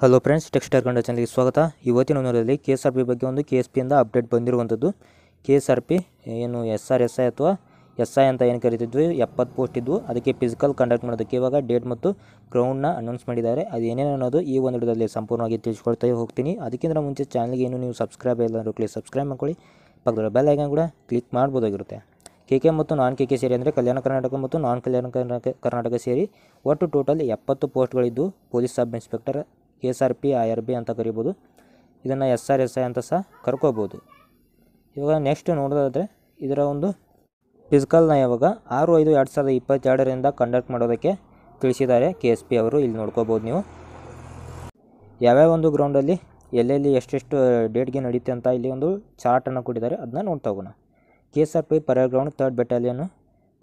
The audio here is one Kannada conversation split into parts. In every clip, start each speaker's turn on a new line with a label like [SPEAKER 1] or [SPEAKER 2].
[SPEAKER 1] ಹಲೋ ಫ್ರೆಂಡ್ಸ್ ಟೆಕ್ಸ್ಟೈಲ್ ಕಂಡ ಚಾನಲ್ಗೆ ಸ್ವಾಗತ. ಇವತ್ತಿನ ಒಂದರಲ್ಲಿ ಕೆ ಎಸ್ ಆರ್ ಪಿ ಬಗ್ಗೆ ಒಂದು ಕೆ ಎಸ್ ಪಿಯಿಂದ ಅಪ್ಡೇಟ್ ಬಂದಿರುವಂಥದ್ದು. ಕೆ ಎಸ್ ಆರ್ ಪಿ ಏನು ಎಸ್ ಆರ್ ಎಸ್ ಐ ಅಥವಾ ಎಸ್ ಐ ಅಂತ ಏನು ಕರಿತಿದ್ವಿ? ಎಪ್ಪತ್ತು ಪೋಸ್ಟ್ ಇದ್ವು. ಅದಕ್ಕೆ ಫಿಸಿಕಲ್ ಕಂಡಕ್ಟ್ ಮಾಡೋದಕ್ಕೆ ಇವಾಗ ಡೇಟ್ ಮತ್ತು ಗ್ರೌಂಡ್ನ ಅನೌನ್ಸ್ ಮಾಡಿದ್ದಾರೆ. ಅದು ಏನೇನು ಅನ್ನೋದು ಈ ಒಂದು ವಿಡಿಯೋದಲ್ಲಿ ಸಂಪೂರ್ಣವಾಗಿ ತಿಳಿಸ್ಕೊಳ್ತಾ ಹೋಗ್ತೀನಿ. ಅದಕ್ಕಿಂತ ಮುಂಚೆ ಚಾನಲ್ಗೆ ಏನು ನೀವು ಸಬ್ಸ್ಕ್ರೈಬ್ ಇಲ್ಲ ಕ್ಲಿಕ್ ಸಬ್ಸ್ಕ್ರೈಬ್ ಮಾಡ್ಕೊಳ್ಳಿ. ಪಕ್ಕದ ಬೆಲ್ ಐಕನ್ ಕೂಡ ಕ್ಲಿಕ್ ಮಾಡ್ಬೋದಾಗಿರುತ್ತೆ. ಕೆ ಕೆ ಮತ್ತು ನಾನ್ ಕೆ ಕೆ ಸೇರಿ ಅಂದರೆ ಕಲ್ಯಾಣ ಕರ್ನಾಟಕ ಮತ್ತು ನಾನ್ ಕಲ್ಯಾಣ ಕರ್ನಾಟಕ ಕರ್ನಾಟಕ ಸೇರಿ ಒಟ್ಟು ಟೋಟಲ್ ಎಪ್ಪತ್ತು ಪೋಸ್ಟ್ಗಳಿದ್ದು police sub inspector K S R P I R B ಅಂತ ಕರಿಬೋದು. ಇದನ್ನು ಎಸ್ ಆರ್ ಎಸ್ ಐ ಅಂತ ಸಹ ಕರ್ಕೋಬೋದು. ಇವಾಗ ನೆಕ್ಸ್ಟ್ ನೋಡೋದಾದರೆ ಇದರ ಒಂದು ಫಿಸಿಕಲ್ನ ಇವಾಗ ಆರು ಐದು ಎರಡು ಸಾವಿರದ ಇಪ್ಪತ್ತೆರಡರಿಂದ ಕಂಡಕ್ಟ್ ಮಾಡೋದಕ್ಕೆ ತಿಳಿಸಿದ್ದಾರೆ ಕೆ ಎಸ್ ಪಿ ಅವರು. ಇಲ್ಲಿ ನೋಡ್ಕೋಬೋದು ನೀವು. ಯಾವ್ಯಾವ ಒಂದು ಗ್ರೌಂಡಲ್ಲಿ ಎಲ್ಲೆಲ್ಲಿ ಎಷ್ಟೆಷ್ಟು ಡೇಟ್ಗೆ ನಡೀತೆ ಅಂತ ಇಲ್ಲಿ ಒಂದು ಚಾರ್ಟನ್ನು ಕೊಟ್ಟಿದ್ದಾರೆ. ಅದನ್ನ ನೋಡ್ತಾ ಹೋಗೋಣ. K S R P parade ground third battalion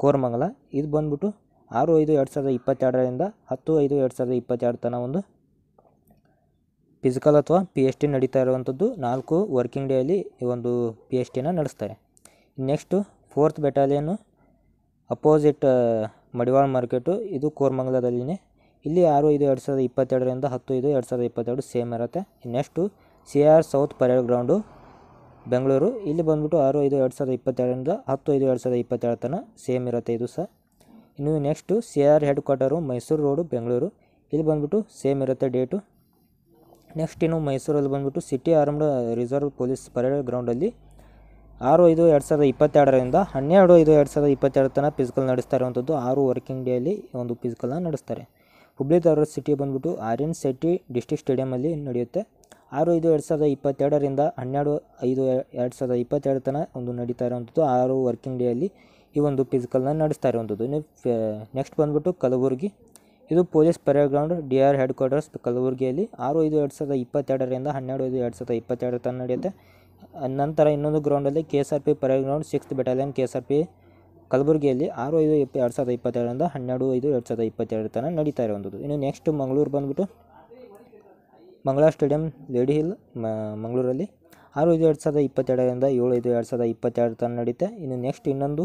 [SPEAKER 1] Koramangala. ಇದು ಬಂದ್ಬಿಟ್ಟು ಆರು ಐದು ಎರಡು ಸಾವಿರದ ಇಪ್ಪತ್ತೆರಡರಿಂದ ಹತ್ತು ಐದು ಎರಡು ಸಾವಿರದ ಇಪ್ಪತ್ತೆರಡು ತನಕ ಒಂದು ಫಿಸಿಕಲ್ ಅಥವಾ ಪಿ ಎಚ್ ಡಿ ನಡೀತಾ ಇರುವಂಥದ್ದು ನಾಲ್ಕು ವರ್ಕಿಂಗ್ ಡೇಯಲ್ಲಿ ಈ ಒಂದು ಪಿ ಎಚ್ ಡಿನ ನಡೆಸ್ತಾರೆ. Next fourth battalion opposite Madiwala market ಇದು ಕೋರ್ಮಂಗಲದಲ್ಲಿನೇ ಇಲ್ಲಿ ಆರು ಇದು ಎರಡು ಸಾವಿರದ ಇಪ್ಪತ್ತೆರಡರಿಂದ ಹತ್ತು ಇದು ಎರಡು ಸಾವಿರದ ಇಪ್ಪತ್ತೆರಡು ಸೇಮ್ ಇರುತ್ತೆ. Next C R south parade ground Bengaluru ಇಲ್ಲಿ ಬಂದ್ಬಿಟ್ಟು ಆರು, ಐದು, ಎರಡು ಸಾವಿರದ ಇಪ್ಪತ್ತೆರಡರಿಂದ ಹತ್ತು, ಐದು, ಎರಡು ಸಾವಿರದ ಇಪ್ಪತ್ತೆರಡು ತನಕ ಸೇಮ್ ಇರುತ್ತೆ ಇದು ಸಹ. ಇನ್ನು next C R head quarter Mysuru road Bengaluru ಇಲ್ಲಿ ಬಂದ್ಬಿಟ್ಟು ಸೇಮ್ ಇರುತ್ತೆ ಡೇಟು ನೆಕ್ಸ್ಟ್ ಇನ್ನು ಮೈಸೂರಲ್ಲಿ ಬಂದ್ಬಿಟ್ಟು city armed reserve police parade ಗ್ರೌಂಡಲ್ಲಿ ಆರು ಐದು ಎರಡು ಸಾವಿರದ ಇಪ್ಪತ್ತೆರಡರಿಂದ ಹನ್ನೆರಡು ಐದು ಎರಡು ಸಾವಿರದ ಇಪ್ಪತ್ತೆರಡು ತನಕ ಫಿಸಿಕಲ್ ನಡೆಸ್ತಾ ಇರುವಂಥದ್ದು ಆರು ವರ್ಕಿಂಗ್ ಡೇಯಲ್ಲಿ ಒಂದು ಫಿಸಿಕಲ್ನ ನಡೆಸ್ತಾರೆ. ಹುಬ್ಳಿ ಧಾರವಾಡ ಸಿಟಿ ಬಂದ್ಬಿಟ್ಟು ಆರ್ಯನ್ ಶೆಟ್ಟಿ ಡಿಸ್ಟಿಕ್ ಸ್ಟೇಡಿಯಮಲ್ಲಿ ನಡೆಯುತ್ತೆ. ಆರು ಐದು ಎರಡು ಸಾವಿರದ ಇಪ್ಪತ್ತೆರಡರಿಂದ ಹನ್ನೆರಡು ಐದು ಎರಡು ಸಾವಿರದ ಇಪ್ಪತ್ತೆರಡು ತನಕ ಒಂದು ನಡೀತಾ ಇರುವಂಥದ್ದು ಆರು ವರ್ಕಿಂಗ್ ಡೇಯಲ್ಲಿ ಈ ಒಂದು ಫಿಸಿಕಲ್ನ ನಡೆಸ್ತಾ ಇರುವಂಥದ್ದು. ನೆಕ್ಸ್ಟ್ ಬಂದುಬಿಟ್ಟು ಕಲಬುರಗಿ. ಇದು police parade ground D R head quarters ಕಲಬುರಗಿಯಲ್ಲಿ. ಆರು ಐದು ಎರಡು ಸಾವಿರದ ಇಪ್ಪತ್ತೆರಡರಿಂದ ಹನ್ನೆರಡು ಐದು ಎರಡು ಸಾವಿರದ ಇಪ್ಪತ್ತೆರಡು ತನಕ ನಡೆಯುತ್ತೆ. ನಂತರ ಇನ್ನೊಂದು ಗ್ರೌಂಡಲ್ಲಿ K S R P parade ground sixth battalion K S R P ಕಲಬುರಗಿಯಲ್ಲಿ. ಆರು ಐದು ಇಪ್ಪ ಎರಡು ಸಾವಿರದ ಇಪ್ಪತ್ತೆರಡರಿಂದ ಹನ್ನೆರಡು ಐದು ಎರಡು ಸಾವಿರದ ಇಪ್ಪತ್ತೆರಡು ತನಕ ನಡೀತಾ ಇರುವಂಥದ್ದು. ಇನ್ನು ನೆಕ್ಸ್ಟ್ ಮಂಗಳೂರು ಬಂದುಬಿಟ್ಟು ಮಂಗಳಾ ಸ್ಟೇಡಿಯಂ ಲೇಡಿ ಹಿಲ್ ಮಂಗಳೂರಲ್ಲಿ. ಆರು ಐದು ಎರಡು ಸಾವಿರದ ಇಪ್ಪತ್ತೆರಡರಿಂದ ಏಳು ಐದು ಎರಡು ಸಾವಿರದ ಇಪ್ಪತ್ತೆರಡು ತನಕ ನಡೀತೆ. ಇನ್ನು ನೆಕ್ಸ್ಟ್ ಇನ್ನೊಂದು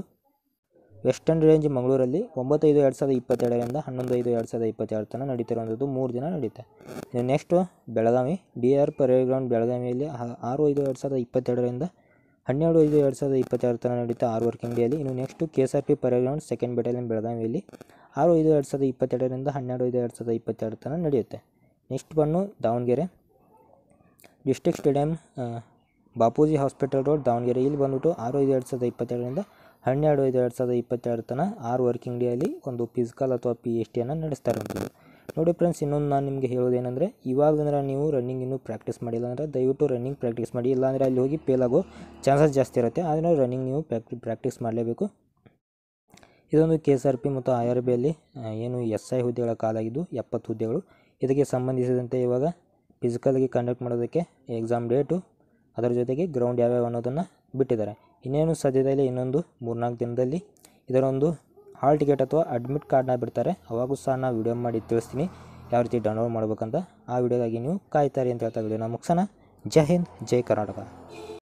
[SPEAKER 1] ವೆಸ್ಟರ್ನ್ ರೇಂಜ್ ಮಂಗಳೂರಲ್ಲಿ ಒಂಬತ್ತೈದು ಎರಡು ಸಾವಿರದ ಇಪ್ಪತ್ತೆರಡರಿಂದ ಹನ್ನೊಂದು ಐದು ಎರಡು ಸಾವಿರದ ಇಪ್ಪತ್ತೆರಡು ತನಕ ನಡೀತಿರುವಂಥದ್ದು ಮೂರು ದಿನ ಇನ್ನು next Belagavi D R parade ground ಬೆಳಗಾವಿಯಲ್ಲಿ ಆರು ಐದು ಎರಡು ಸಾವಿರದ ಇಪ್ಪತ್ತೆರಡರಿಂದ ಹನ್ನೆರಡು ಐದು ಎರಡು ಸಾವಿರದ ಇಪ್ಪತ್ತೆರಡು ತನಕ ನಡೀತಾ ಆರು ವರ್ಕಿಂಗ್ ಡೇಯಲ್ಲಿ ಇನ್ನು next K S R P parade ground second battalion ಬೆಳಗಾವಿಯಲ್ಲಿ ಆರು ಐದು ಎರಡು ಸಾವಿರದ ಇಪ್ಪತ್ತೆರಡರಿಂದ ಹನ್ನೆರಡು ಐದು ಎರಡು ಸಾವಿರದ ಇಪ್ಪತ್ತೆರಡು ತನಕ ನಡೆಯುತ್ತೆ. Next bun Davanagere. District stadium Bapuji hospital road Davanagere. ಇಲ್ಲಿ ಬಂದುಬಿಟ್ಟು ಆರು ಐದು ಎರಡು ಸಾವಿರದ ಇಪ್ಪತ್ತೆರಡರಿಂದ ಹನ್ನೆರಡು ಐದು ಎರಡು ಸಾವಿರದ ಇಪ್ಪತ್ತೆರಡು ತನಕ ಆರು ವರ್ಕಿಂಗ್ ಡೇಯಲ್ಲಿ ಒಂದು ಫಿಸಿಕಲ್ ಅಥವಾ ಪಿ ಎಚ್ ಡಿಯನ್ನು ನಡೆಸ್ತಾ ನೋಡಿ ಫ್ರೆಂಡ್ಸ್ ಇನ್ನೊಂದು ನಾನು ನಿಮಗೆ ಹೇಳೋದೇನೆಂದರೆ ಇವಾಗಂದ್ರೆ ನೀವು ರನ್ನಿಂಗ್ ಇನ್ನೂ ಪ್ರಾಕ್ಟೀಸ್ ಮಾಡಿಲ್ಲ ಅಂದರೆ ದಯವಿಟ್ಟು ರನ್ನಿಂಗ್ ಪ್ರಾಕ್ಟೀಸ್ ಮಾಡಿ. ಇಲ್ಲಾಂದರೆ ಅಲ್ಲಿ ಹೋಗಿ ಫೇಲ್ ಆಗೋ ಚಾನ್ಸಸ್ ಜಾಸ್ತಿ ಇರುತ್ತೆ. ಆದರೆ ರನ್ನಿಂಗ್ ನೀವು ಪ್ರಾಕ್ಟಿ ಪ್ರಾಕ್ಟೀಸ್ ಮಾಡಲೇಬೇಕು. ಇದೊಂದು ಕೆ ಎಸ್ ಆರ್ ಪಿ ಮತ್ತು ಐ ಆರ್ ಬಿಯಲ್ಲಿ ಏನು ಎಸ್ ಐ ಹುದ್ದೆಗಳ ಕಾಲಾಗಿದ್ದು ಎಪ್ಪತ್ತು ಹುದ್ದೆಗಳು. ಇದಕ್ಕೆ ಸಂಬಂಧಿಸಿದಂತೆ ಇವಾಗ ಫಿಸಿಕಲ್ಗೆ ಕಂಡಕ್ಟ್ ಮಾಡೋದಕ್ಕೆ ಎಕ್ಸಾಮ್ ಡೇಟು ಅದರ ಜೊತೆಗೆ ಗ್ರೌಂಡ್ ಯಾವ್ಯಾವ ಅನ್ನೋದನ್ನು ಬಿಟ್ಟಿದ್ದಾರೆ. ಇನ್ನೇನು ಸದ್ಯದಲ್ಲಿ ಇನ್ನೊಂದು ಮೂರ್ನಾಲ್ಕು ದಿನದಲ್ಲಿ ಇದರೊಂದು ಹಾಲ್ ಟಿಕೆಟ್ ಅಥವಾ ಅಡ್ಮಿಟ್ ಕಾರ್ಡ್ನ ಬಿಡ್ತಾರೆ. ಅವಾಗೂ ಸಹ ನಾನು ವಿಡಿಯೋ ಮಾಡಿ ತಿಳಿಸ್ತೀನಿ ಯಾವ ರೀತಿ ಡೌನ್ಲೋಡ್ ಮಾಡ್ಬೇಕಂತ. ಆ ವಿಡಿಯೋಗಾಗಿ ನೀವು ಕಾಯ್ತಾರೆ ಅಂತ ಹೇಳ್ತಾ ವಿಡಿಯೋನ ಮುಗಿಸೋಣ. ಜೈ ಹಿಂದ್, ಜೈ ಕರ್ನಾಟಕ.